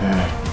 Yeah.